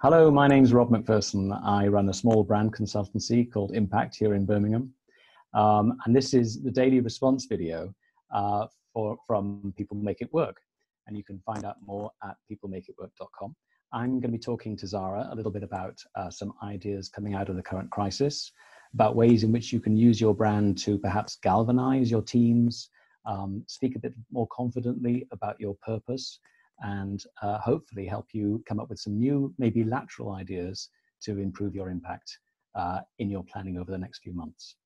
Hello, my name is Rob Macpherson. I run a small brand consultancy called Impact here in Birmingham. Um, and this is the daily response video uh, for, from People Make It Work. And you can find out more at peoplemakeitwork.com. I'm going to be talking to Zara a little bit about uh, some ideas coming out of the current crisis, about ways in which you can use your brand to perhaps galvanize your teams, um, speak a bit more confidently about your purpose, and uh, hopefully help you come up with some new, maybe lateral ideas to improve your impact uh, in your planning over the next few months.